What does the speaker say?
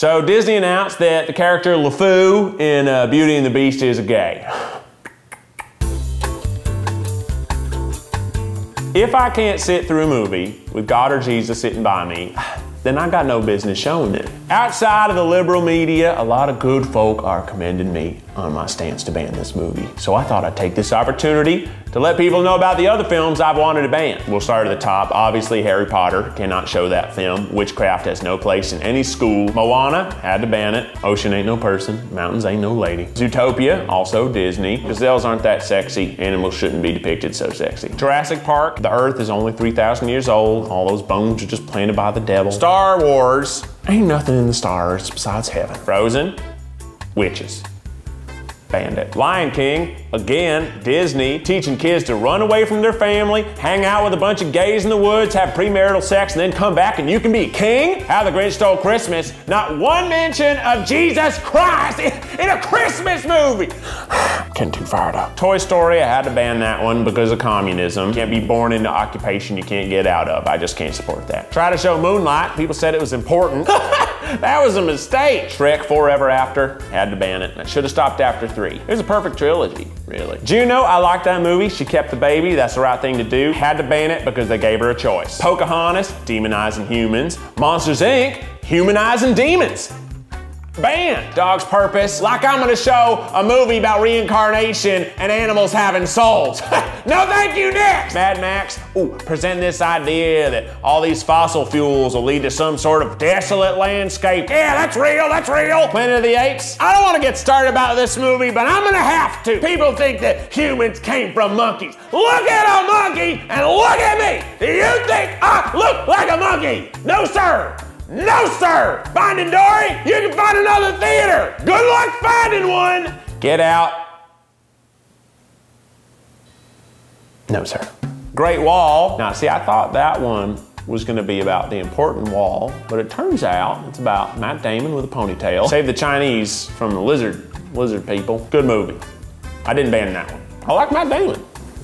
So Disney announced that the character LeFou in uh, Beauty and the Beast is a gay. If I can't sit through a movie with God or Jesus sitting by me, then I got no business showing it. Outside of the liberal media, a lot of good folk are commending me on my stance to ban this movie. So I thought I'd take this opportunity to let people know about the other films I've wanted to ban. We'll start at the top. Obviously, Harry Potter cannot show that film. Witchcraft has no place in any school. Moana had to ban it. Ocean ain't no person. Mountains ain't no lady. Zootopia, also Disney. Gazelles aren't that sexy. Animals shouldn't be depicted so sexy. Jurassic Park, the Earth is only 3,000 years old. All those bones are just planted by the devil. Star Wars, ain't nothing in the stars besides heaven. Frozen, witches. Bandit. Lion King, again, Disney, teaching kids to run away from their family, hang out with a bunch of gays in the woods, have premarital sex, and then come back and you can be king? How the Grinch Stole Christmas. Not one mention of Jesus Christ in, in a Christmas movie. Getting too fired up. Toy Story, I had to ban that one because of communism. You can't be born into occupation you can't get out of. I just can't support that. Try to show Moonlight, people said it was important. that was a mistake. Shrek Forever After, had to ban it. I should have stopped after three. It was a perfect trilogy, really. Juno, I liked that movie. She kept the baby. That's the right thing to do. Had to ban it because they gave her a choice. Pocahontas, demonizing humans. Monsters Inc., humanizing demons. Banned. Dog's Purpose. Like I'm gonna show a movie about reincarnation and animals having souls. no thank you, next! Mad Max. Ooh, present this idea that all these fossil fuels will lead to some sort of desolate landscape. Yeah, that's real, that's real. Planet of the Apes. I don't wanna get started about this movie, but I'm gonna have to. People think that humans came from monkeys. Look at a monkey and look at me. Do you think I look like a monkey? No, sir. No, sir! Finding Dory? You can find another theater! Good luck finding one! Get out. No, sir. Great Wall. Now, see, I thought that one was gonna be about the important wall, but it turns out it's about Matt Damon with a ponytail. Save the Chinese from the lizard, lizard people. Good movie. I didn't ban that one. I like Matt Damon.